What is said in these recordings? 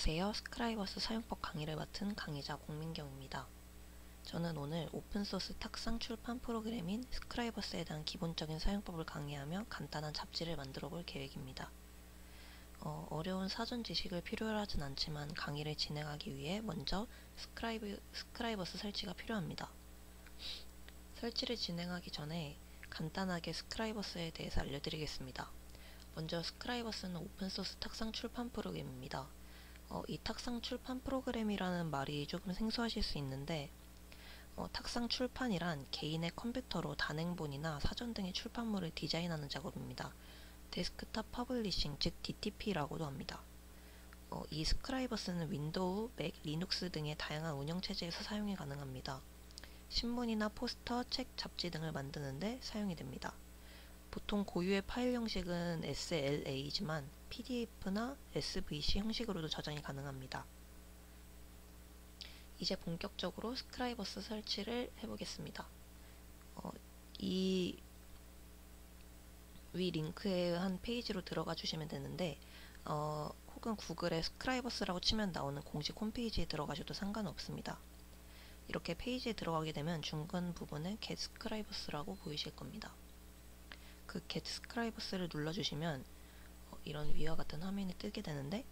안녕하세요. Scribus 사용법 강의를 맡은 강의자 공민경입니다. 저는 오늘 open source 탁상 출판 프로그램인 Scribus에 대한 기본적인 사용법을 강의하며 간단한 잡지를 만들어 볼 계획입니다. 어, 려운 사전 지식을 필요로 하진 않지만 강의를 진행하기 위해 먼저 스크라이브, Scribus 설치가 필요합니다. 설치를 진행하기 전에 간단하게 Scribus에 대해서 알려드리겠습니다. 먼저 Scribus는 open source 탁상 출판 프로그램입니다. 어, 이 탁상 출판 프로그램이라는 말이 조금 생소하실 수 있는데 어, 탁상 출판이란 개인의 컴퓨터로 단행본이나 사전 등의 출판물을 디자인하는 작업입니다. desktop publishing 즉 DTP라고도 합니다. 어, 이 Scribus는 윈도우, 맥, 리눅스 등의 다양한 운영체제에서 사용이 가능합니다. 신문이나 포스터, 책, 잡지 등을 만드는데 사용이 됩니다. 보통 고유의 파일 형식은 SLA이지만 PDF나 SVG 형식으로도 저장이 가능합니다. 이제 본격적으로 Scribus 설치를 해보겠습니다. 어, 이 위 링크에 한 페이지로 들어가 주시면 되는데 어, 혹은 구글에 Scribus라고 치면 나오는 공식 홈페이지에 들어가셔도 상관없습니다. 이렇게 페이지에 들어가게 되면 중간 부분에 get Scribus라고 보이실 겁니다. 그 get Scribus를 눌러주시면 어, 이런 위와 같은 화면이 뜨게 되는데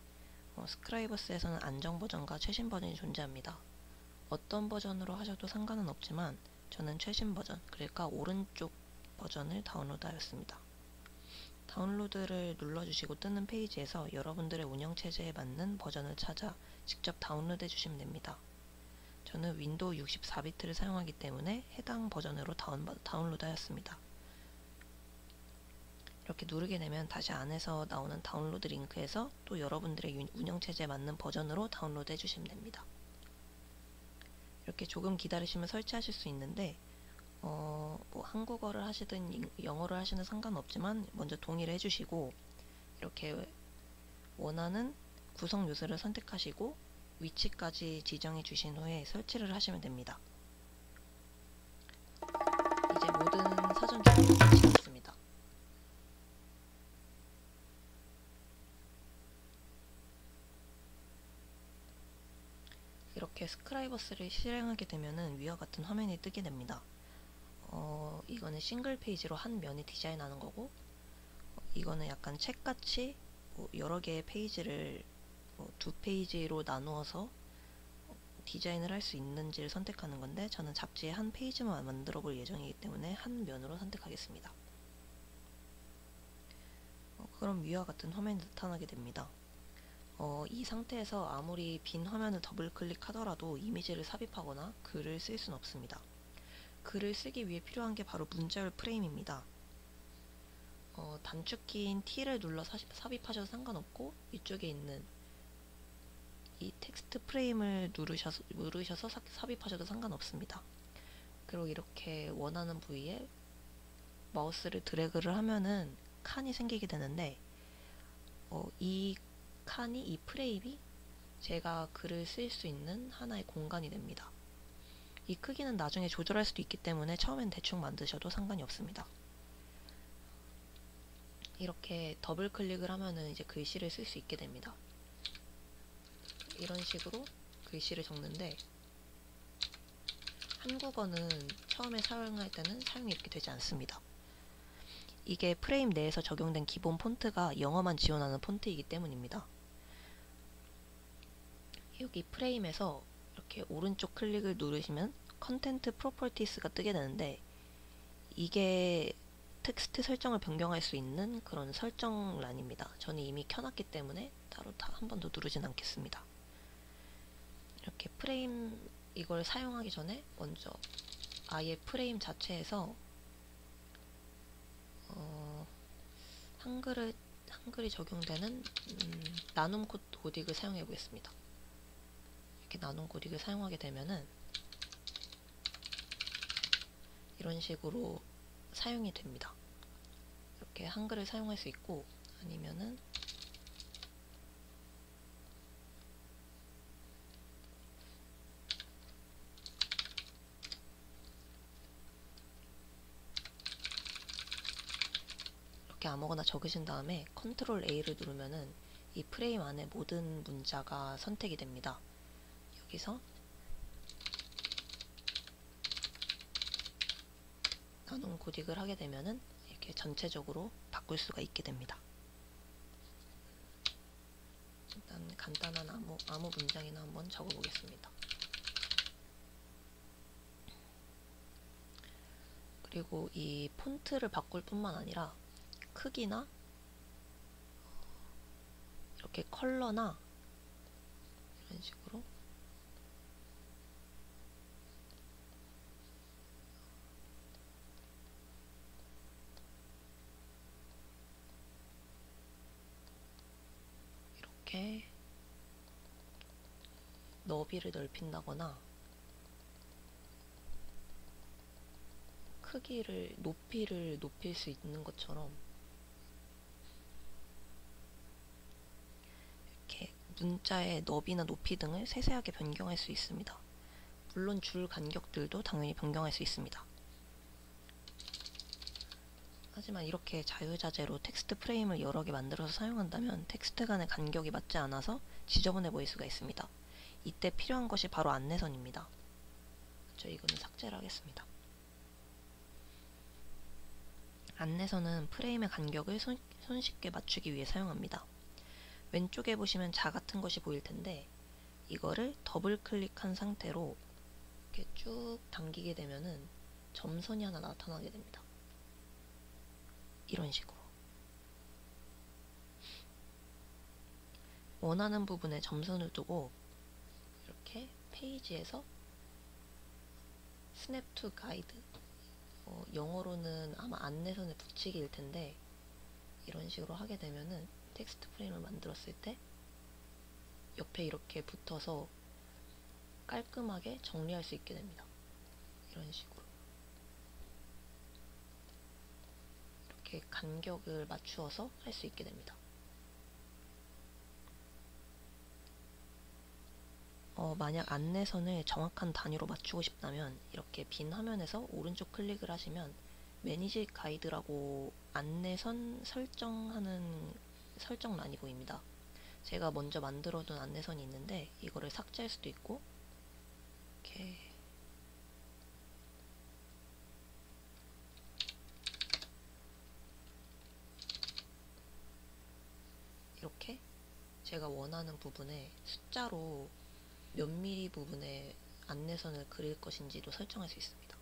어, Scribus에서는 안정 버전과 최신 버전이 존재합니다. 어떤 버전으로 하셔도 상관은 없지만 저는 최신 버전, 그러니까 오른쪽 버전을 다운로드하였습니다. 다운로드를 눌러주시고 뜨는 페이지에서 여러분들의 운영체제에 맞는 버전을 찾아 직접 다운로드 해 주시면 됩니다. 저는 윈도우 64비트를 사용하기 때문에 해당 버전으로 다운, 다운로드 하였습니다. 이렇게 누르게 되면 다시 안에서 나오는 다운로드 링크에서 또 여러분들의 운영체제에 맞는 버전으로 다운로드 해주시면 됩니다. 이렇게 조금 기다리시면 설치하실 수 있는데 어, 뭐 한국어를 하시든 영어를 하시는 상관없지만 먼저 동의를 해주시고 이렇게 원하는 구성 요소를 선택하시고 위치까지 지정해 주신 후에 설치를 하시면 됩니다. 이렇게 Scribus를 실행하게 되면 위와 같은 화면이 뜨게 됩니다. 어, 이거는 싱글 페이지로 한 면에 디자인하는 거고 어, 이거는 약간 책같이 뭐 여러 개의 페이지를 뭐 두 페이지로 나누어서 디자인을 할 수 있는지를 선택하는 건데 저는 잡지에 한 페이지만 만들어 볼 예정이기 때문에 한 면으로 선택하겠습니다. 어, 그럼 위와 같은 화면이 나타나게 됩니다. 어, 이 상태에서 아무리 빈 화면을 더블 클릭하더라도 이미지를 삽입하거나 글을 쓸 수는 없습니다. 글을 쓰기 위해 필요한 게 바로 문자열 프레임입니다. 어, 단축키인 T를 눌러 삽입하셔도 상관없고 이쪽에 있는 이 텍스트 프레임을 누르셔서, 누르셔서 삽입하셔도 상관없습니다. 그리고 이렇게 원하는 부위에 마우스를 드래그를 하면은 칸이 생기게 되는데 어, 이 칸이 이 프레임이 제가 글을 쓸 수 있는 하나의 공간이 됩니다. 이 크기는 나중에 조절할 수도 있기 때문에 처음엔 대충 만드셔도 상관이 없습니다. 이렇게 더블 클릭을 하면은 이제 글씨를 쓸 수 있게 됩니다. 이런 식으로 글씨를 적는데 한국어는 처음에 사용할 때는 사용이 이렇게 되지 않습니다. 이게 프레임 내에서 적용된 기본 폰트가 영어만 지원하는 폰트이기 때문입니다. 여기 프레임에서 이렇게 오른쪽 클릭을 누르시면 Content Properties가 뜨게 되는데 이게 텍스트 설정을 변경할 수 있는 그런 설정란입니다. 저는 이미 켜놨기 때문에 따로 한번 더 누르진 않겠습니다. 이렇게 프레임 이걸 사용하기 전에 먼저 아예 프레임 자체에서 어, 한글을 한글이 적용되는 음, 나눔 코딕을 사용해 보겠습니다. 이렇게 나눔 코딕을 사용하게 되면은 이런 식으로 사용이 됩니다. 이렇게 한글을 사용할 수 있고 아니면은 이렇게 아무거나 적으신 다음에 컨트롤 A를 누르면은 이 프레임 안에 모든 문자가 선택이 됩니다. 여기서 나눔 고딕을 하게 되면은 이렇게 전체적으로 바꿀 수가 있게 됩니다. 일단 간단한 아무, 아무 문장이나 한번 적어보겠습니다. 그리고 이 폰트를 바꿀 뿐만 아니라 크기나 이렇게 컬러나 이런 식으로 이렇게 너비를 넓힌다거나 크기를 높이를 높일 수 있는 것처럼 이렇게 문자의 너비나 높이 등을 세세하게 변경할 수 있습니다. 물론 줄 간격들도 당연히 변경할 수 있습니다. 하지만 이렇게 자유자재로 텍스트 프레임을 여러 개 만들어서 사용한다면 텍스트 간의 간격이 맞지 않아서 지저분해 보일 수가 있습니다. 이때 필요한 것이 바로 안내선입니다. 저 이거는 삭제를 하겠습니다. 안내선은 프레임의 간격을 손, 손쉽게 맞추기 위해 사용합니다. 왼쪽에 보시면 자 같은 것이 보일 텐데 이거를 더블 클릭한 상태로 이렇게 쭉 당기게 되면은 점선이 하나 나타나게 됩니다. 이런 식으로 원하는 부분에 점선을 두고 페이지에서 Snap to Guide 어, 영어로는 아마 안내선에 붙이기일 텐데 이런 식으로 하게 되면은 텍스트 프레임을 만들었을 때 옆에 이렇게 붙어서 깔끔하게 정리할 수 있게 됩니다. 이런 식으로 이렇게 간격을 맞추어서 할 수 있게 됩니다. 어, 만약 안내선을 정확한 단위로 맞추고 싶다면 이렇게 빈 화면에서 오른쪽 클릭을 하시면 매니지 가이드라고 안내선 설정하는 설정란이 보입니다. 제가 먼저 만들어둔 안내선이 있는데 이거를 삭제할 수도 있고 이렇게 이렇게 제가 원하는 부분에 숫자로 몇 미리 부분에 안내선을 그릴 것인지도 설정할 수 있습니다.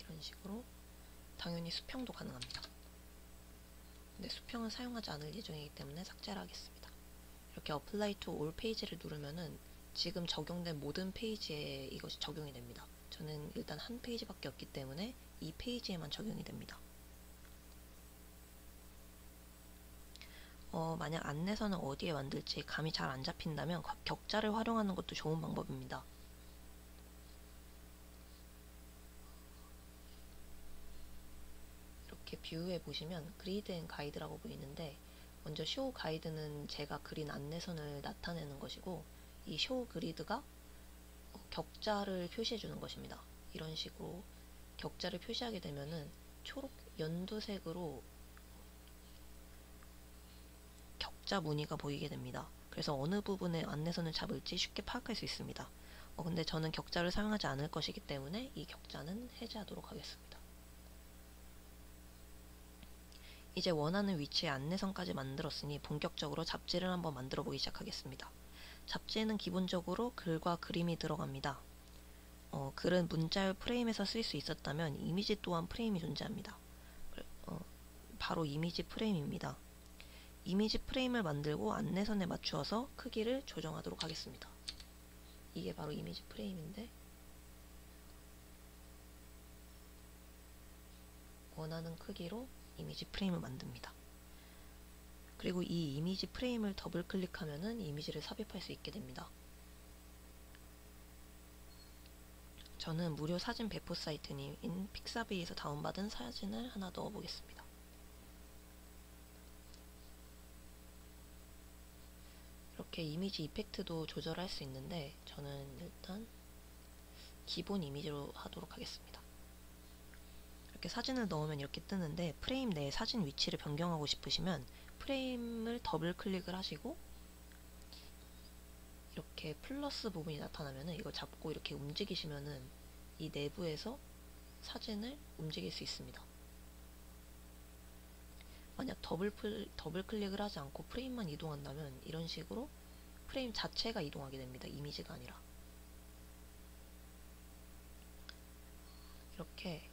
이런 식으로 당연히 수평도 가능합니다. 근데 수평은 사용하지 않을 예정이기 때문에 삭제를 하겠습니다. 이렇게 Apply to All 페이지를 누르면은 지금 적용된 모든 페이지에 이것이 적용이 됩니다. 저는 일단 한 페이지밖에 없기 때문에 이 페이지에만 적용이 됩니다. 어, 만약 안내선을 어디에 만들지 감이 잘 안 잡힌다면 격자를 활용하는 것도 좋은 방법입니다. 이렇게 View에 보시면 Grid and Guide라고 보이는데 먼저 Show Guide는 제가 그린 안내선을 나타내는 것이고 이 Show Grid가 격자를 표시해 주는 것입니다. 이런 식으로 격자를 표시하게 되면은 초록 연두색으로 격자 무늬가 보이게 됩니다. 그래서 어느 부분에 안내선을 잡을지 쉽게 파악할 수 있습니다. 어, 근데 저는 격자를 사용하지 않을 것이기 때문에 이 격자는 해제하도록 하겠습니다. 이제 원하는 위치에 안내선까지 만들었으니 본격적으로 잡지를 한번 만들어 보기 시작하겠습니다. 잡지에는 기본적으로 글과 그림이 들어갑니다. 어, 글은 문자열 프레임에서 쓸 수 있었다면 이미지 또한 프레임이 존재합니다. 어, 바로 이미지 프레임입니다. 이미지 프레임을 만들고 안내선에 맞추어서 크기를 조정하도록 하겠습니다. 이게 바로 이미지 프레임인데 원하는 크기로 이미지 프레임을 만듭니다. 그리고 이 이미지 프레임을 더블 클릭하면은 이미지를 삽입할 수 있게 됩니다. 저는 무료 사진 배포 사이트인 픽사비에서 다운받은 사진을 하나 넣어 보겠습니다. 이렇게 이미지 이펙트도 조절할 수 있는데 저는 일단 기본 이미지로 하도록 하겠습니다. 이렇게 사진을 넣으면 이렇게 뜨는데 프레임 내에 사진 위치를 변경하고 싶으시면 프레임을 더블 클릭을 하시고 이렇게 플러스 부분이 나타나면은 이거 잡고 이렇게 움직이시면은 이 내부에서 사진을 움직일 수 있습니다. 만약 더블, 플, 더블 클릭을 하지 않고 프레임만 이동한다면 이런 식으로 프레임 자체가 이동하게 됩니다. 이미지가 아니라. 이렇게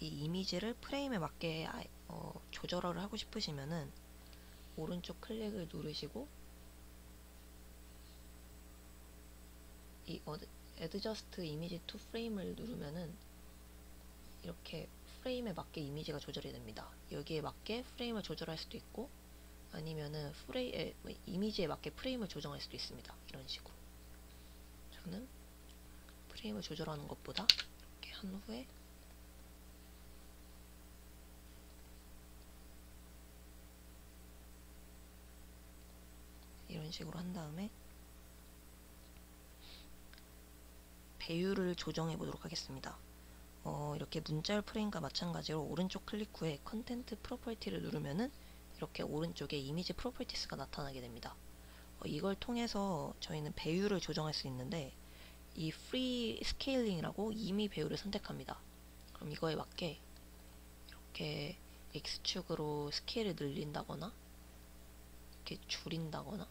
이 이미지를 프레임에 맞게 어, 조절을 하고 싶으시면은 오른쪽 클릭을 누르시고 이 Adjust Image to Frame을 누르면은 이렇게 프레임에 맞게 이미지가 조절이 됩니다. 여기에 맞게 프레임을 조절할 수도 있고 아니면은 프레이 뭐 이미지에 맞게 프레임을 조정할 수도 있습니다. 이런 식으로 저는 프레임을 조절하는 것보다 이렇게 한 후에 이런 식으로 한 다음에 배율을 조정해 보도록 하겠습니다. 어, 이렇게 문자열 프레임과 마찬가지로 오른쪽 클릭 후에 Content Property를 누르면은 이렇게 오른쪽에 Image Properties가 나타나게 됩니다. 어, 이걸 통해서 저희는 배율을 조정할 수 있는데 이 Free Scaling이라고 이미 배율을 선택합니다. 그럼 이거에 맞게 이렇게 X축으로 스케일을 늘린다거나 이렇게 줄인다거나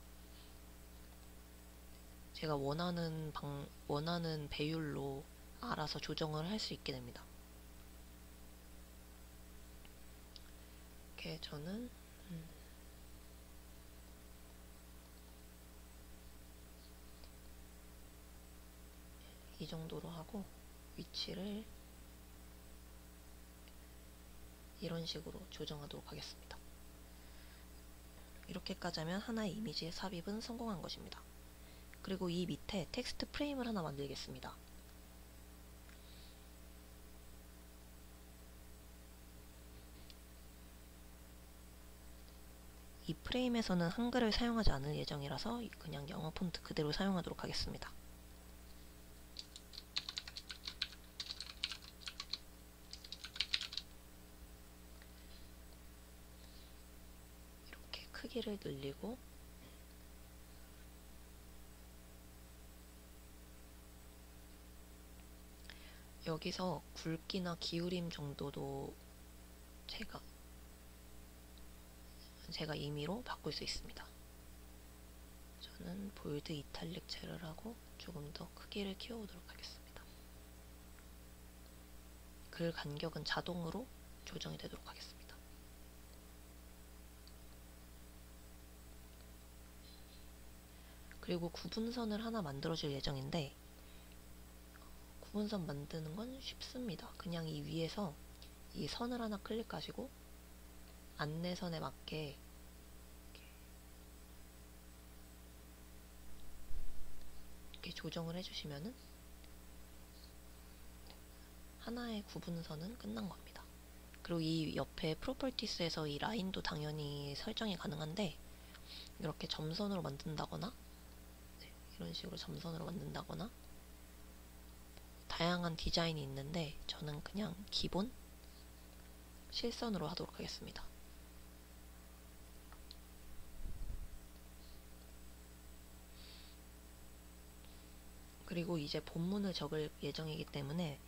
제가 원하는 방, 원하는 배율로 알아서 조정을 할 수 있게 됩니다. 이렇게 저는 음, 이 정도로 하고 위치를 이런 식으로 조정하도록 하겠습니다. 이렇게까지 하면 하나의 이미지의 삽입은 성공한 것입니다. 그리고 이 밑에 텍스트 프레임을 하나 만들겠습니다. 이 프레임에서는 한글을 사용하지 않을 예정이라서 그냥 영어 폰트 그대로 사용하도록 하겠습니다. 이렇게 크기를 늘리고 여기서 굵기나 기울임 정도도 제가 제가 임의로 바꿀 수 있습니다. 저는 볼드 이탈릭 제를 하고 조금 더 크기를 키워보도록 하겠습니다. 글 간격은 자동으로 조정이 되도록 하겠습니다. 그리고 구분선을 하나 만들어줄 예정인데 구분선 만드는 건 쉽습니다. 그냥 이 위에서 이 선을 하나 클릭하시고 안내선에 맞게 이렇게 조정을 해주시면은 하나의 구분선은 끝난 겁니다. 그리고 이 옆에 프로퍼티스에서 이 라인도 당연히 설정이 가능한데 이렇게 점선으로 만든다거나 네, 이런 식으로 점선으로 만든다거나 다양한 디자인이 있는데 저는 그냥 기본 실선으로 하도록 하겠습니다. 그리고 이제 본문을 적을 예정이기 때문에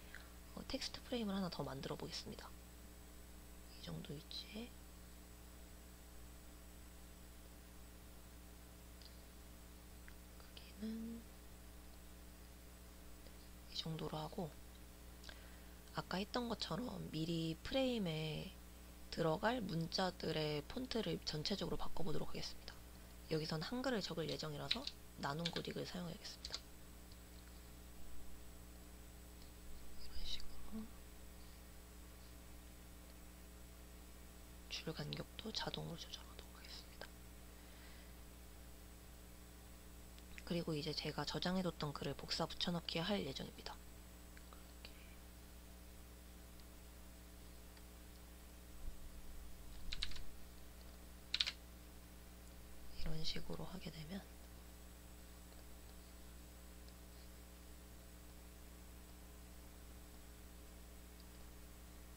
어, 텍스트 프레임을 하나 더 만들어 보겠습니다. 이 정도 위치에 크기는 이 정도로 하고 아까 했던 것처럼 미리 프레임에 들어갈 문자들의 폰트를 전체적으로 바꿔보도록 하겠습니다. 여기선 한글을 적을 예정이라서 나눔 고딕을 사용하겠습니다. 이런 식으로 줄 간격도 자동으로 조절하도록 하겠습니다. 그리고 이제 제가 저장해뒀던 글을 복사 붙여넣기 할 예정입니다. 이런 식으로 하게 되면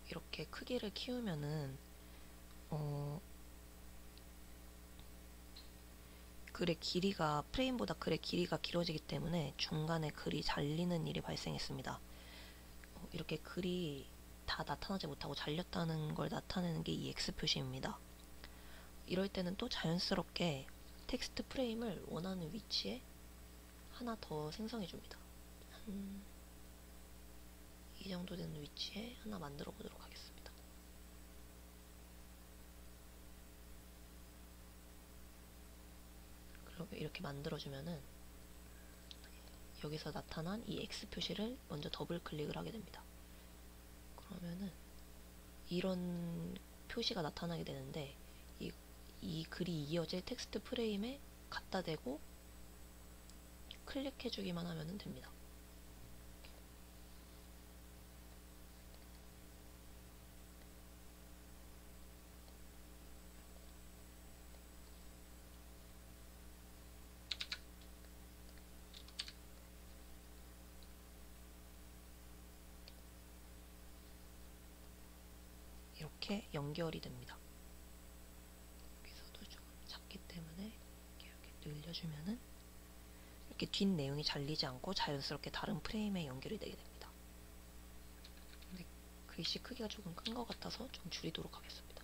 이렇게 크기를 키우면은 어 글의 길이가 프레임보다 글의 길이가 길어지기 때문에 중간에 글이 잘리는 일이 발생했습니다. 어, 이렇게 글이 다 나타나지 못하고 잘렸다는 걸 나타내는 게 이 X 표시입니다. 이럴 때는 또 자연스럽게 텍스트 프레임을 원하는 위치에 하나 더 생성해 줍니다. 이 정도 되는 위치에 하나 만들어 보도록 하겠습니다. 그러면 이렇게 만들어주면은 여기서 나타난 이 X 표시를 먼저 더블 클릭을 하게 됩니다. 그러면은 이런 표시가 나타나게 되는데 이, 이 글이 이어질 텍스트 프레임에 갖다 대고 클릭해주기만 하면 됩니다. 이렇게 연결이 됩니다. 여기서도 좀 작기 때문에 이렇게 늘려주면은 이렇게 뒷 내용이 잘리지 않고 자연스럽게 다른 프레임에 연결이 되게 됩니다. 근데 글씨 크기가 조금 큰 것 같아서 좀 줄이도록 하겠습니다.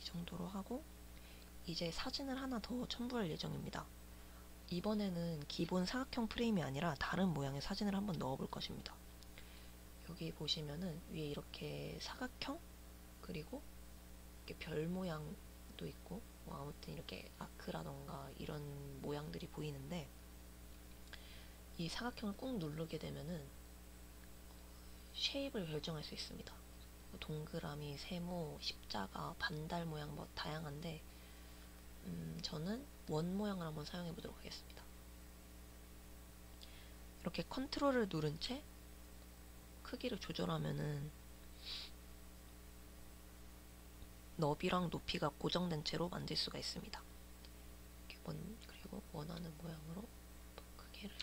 이 정도로 하고 이제 사진을 하나 더 첨부할 예정입니다. 이번에는 기본 사각형 프레임이 아니라 다른 모양의 사진을 한번 넣어 볼 것입니다. 여기 보시면은 위에 이렇게 사각형 그리고 이렇게 별 모양도 있고 뭐 아무튼 이렇게 아크라던가 이런 모양들이 보이는데 이 사각형을 꾹 누르게 되면은 쉐입을 결정할 수 있습니다. 동그라미, 세모, 십자가, 반달 모양 뭐 다양한데 음, 저는 원 모양을 한번 사용해 보도록 하겠습니다. 이렇게 컨트롤을 누른 채 크기를 조절하면은 너비랑 높이가 고정된 채로 만들 수가 있습니다. 원, 그리고 원하는 모양으로 크기를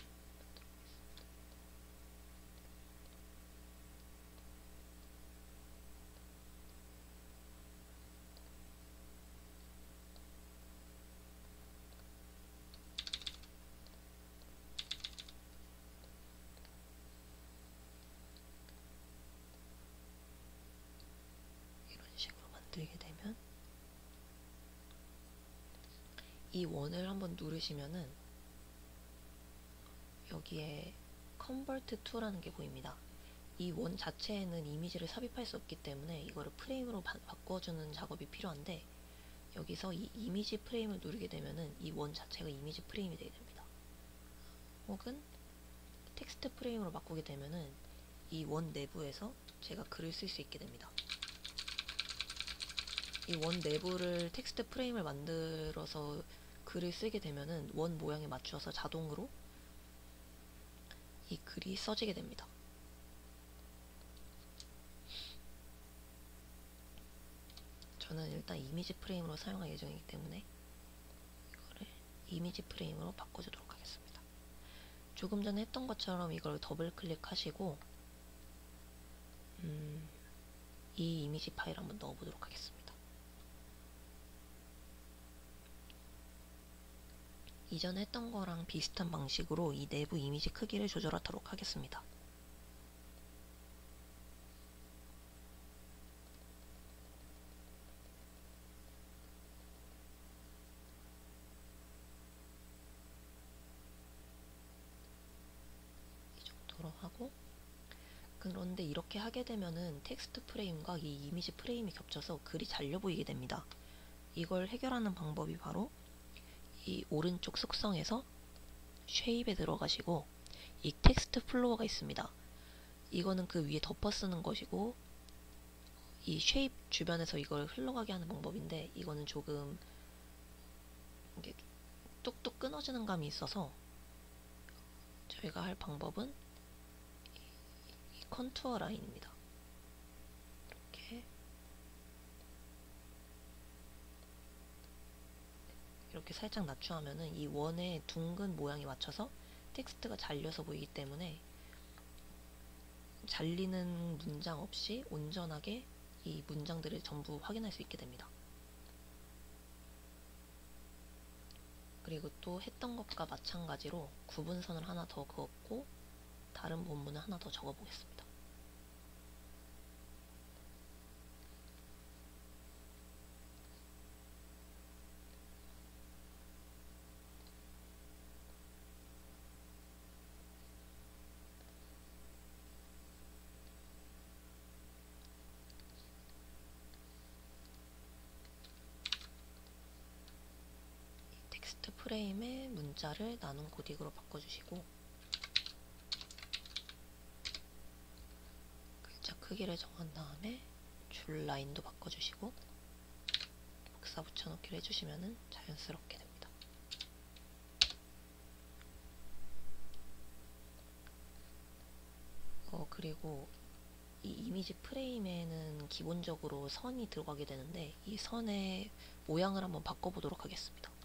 이런 식으로 만들게 되면 이 원을 한번 누르시면은 여기에 Convert to라는 게 보입니다. 이 원 자체에는 이미지를 삽입할 수 없기 때문에 이거를 프레임으로 바, 바꿔주는 작업이 필요한데 여기서 이 이미지 프레임을 누르게 되면은 이 원 자체가 이미지 프레임이 되게 됩니다. 혹은 텍스트 프레임으로 바꾸게 되면은 이 원 내부에서 제가 글을 쓸 수 있게 됩니다. 이 원 내부를 텍스트 프레임을 만들어서 글을 쓰게 되면은 원 모양에 맞추어서 자동으로 이 글이 써지게 됩니다. 저는 일단 이미지 프레임으로 사용할 예정이기 때문에 이거를 이미지 프레임으로 바꿔주도록 하겠습니다. 조금 전에 했던 것처럼 이걸 더블 클릭하시고 음, 이 이미지 파일 한번 넣어보도록 하겠습니다. 이전에 했던 거랑 비슷한 방식으로 이 내부 이미지 크기를 조절하도록 하겠습니다. 이 정도로 하고 그런데 이렇게 하게 되면은 텍스트 프레임과 이 이미지 프레임이 겹쳐서 글이 잘려 보이게 됩니다. 이걸 해결하는 방법이 바로 이 오른쪽 속성에서 Shape에 들어가시고 이 Text Flow가 있습니다. 이거는 그 위에 덮어 쓰는 것이고 이 shape 주변에서 이걸 흘러가게 하는 방법인데 이거는 조금 이게 뚝뚝 끊어지는 감이 있어서 저희가 할 방법은 이 컨투어 라인입니다. 이렇게 이렇게 살짝 낮추면은 이 원의 둥근 모양에 맞춰서 텍스트가 잘려서 보이기 때문에 잘리는 문장 없이 온전하게 이 문장들을 전부 확인할 수 있게 됩니다. 그리고 또 했던 것과 마찬가지로 구분선을 하나 더 그었고 다른 본문을 하나 더 적어 보겠습니다. 텍스트 프레임에 문자를 나눈 코딩으로 바꿔주시고 글자 크기를 정한 다음에 줄 라인도 바꿔주시고 복사 붙여넣기를 해주시면 자연스럽게 됩니다. 어 그리고 이 이미지 프레임에는 기본적으로 선이 들어가게 되는데 이 선의 모양을 한번 바꿔보도록 하겠습니다.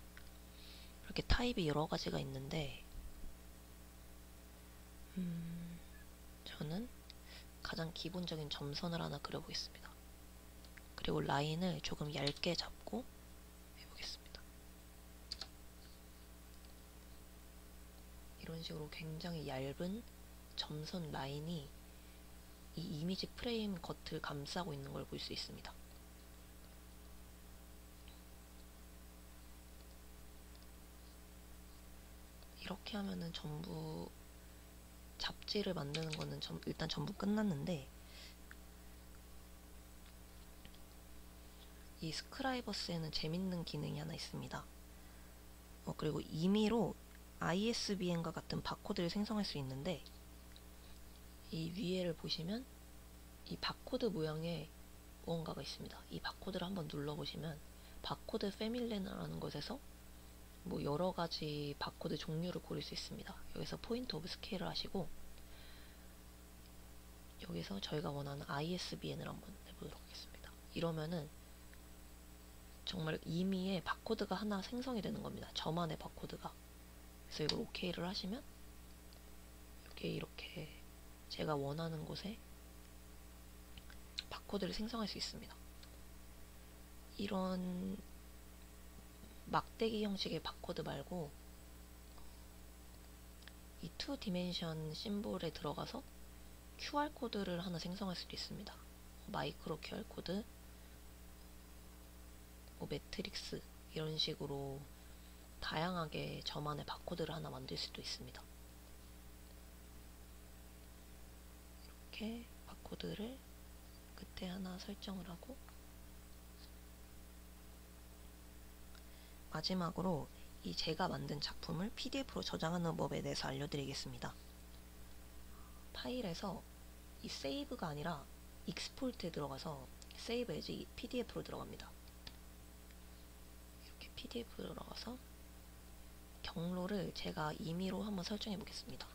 이렇게 타입이 여러 가지가 있는데 음, 저는 가장 기본적인 점선을 하나 그려보겠습니다. 그리고 라인을 조금 얇게 잡고 해보겠습니다. 이런 식으로 굉장히 얇은 점선 라인이 이 이미지 프레임 겉을 감싸고 있는 걸 볼 수 있습니다. 이렇게 하면은 전부 잡지를 만드는 거는 전, 일단 전부 끝났는데 이 스크라이버스에는 재밌는 기능이 하나 있습니다. 어, 그리고 임의로 ISBN과 같은 바코드를 생성할 수 있는데 이 위에를 보시면 이 바코드 모양의 무언가가 있습니다. 이 바코드를 한번 눌러보시면 Barcode Family라는 곳에서 뭐 여러 가지 바코드 종류를 고를 수 있습니다. 여기서 Point of Sale을 하시고 여기서 저희가 원하는 ISBN을 한번 해보도록 하겠습니다. 이러면은 정말 임의의 바코드가 하나 생성이 되는 겁니다. 저만의 바코드가. 그래서 이걸 OK를 하시면 이렇게 이렇게 제가 원하는 곳에 바코드를 생성할 수 있습니다. 이런 막대기 형식의 바코드 말고 이 2 Dimension Symbol에 들어가서 QR코드를 하나 생성할 수도 있습니다. 마이크로 QR코드, 뭐 매트릭스 이런 식으로 다양하게 저만의 바코드를 하나 만들 수도 있습니다. 이렇게 바코드를 그때 하나 설정을 하고 마지막으로 이 제가 만든 작품을 PDF로 저장하는 법에 대해서 알려드리겠습니다. 파일에서 이 Save가 아니라 익스포트에 들어가서 Save as PDF로 들어갑니다. 이렇게 PDF로 들어가서 경로를 제가 임의로 한번 설정해 보겠습니다.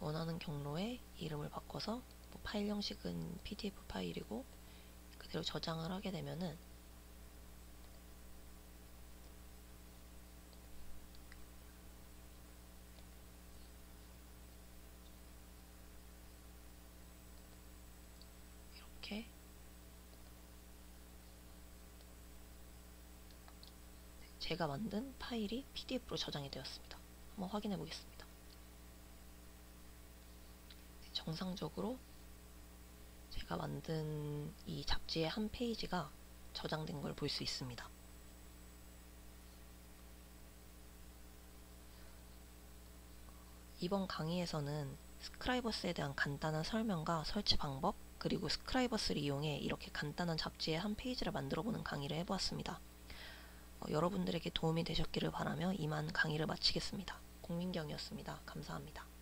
원하는 경로에 이름을 바꿔서 뭐 파일 형식은 PDF 파일이고 그대로 저장을 하게 되면은 이렇게 제가 만든 파일이 PDF로 저장이 되었습니다. 한번 확인해 보겠습니다. 정상적으로 제가 만든 이 잡지의 한 페이지가 저장된 걸 볼 수 있습니다. 이번 강의에서는 스크라이버스에 대한 간단한 설명과 설치 방법, 그리고 스크라이버스를 이용해 이렇게 간단한 잡지의 한 페이지를 만들어 보는 강의를 해보았습니다. 어, 여러분들에게 도움이 되셨기를 바라며 이만 강의를 마치겠습니다. 공민경이었습니다. 감사합니다.